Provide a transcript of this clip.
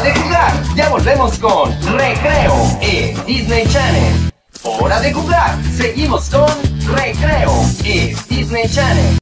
Hora de jugar. Ya volvemos con Recreo en Disney Channel. Hora de jugar. Seguimos con Recreo en Disney Channel.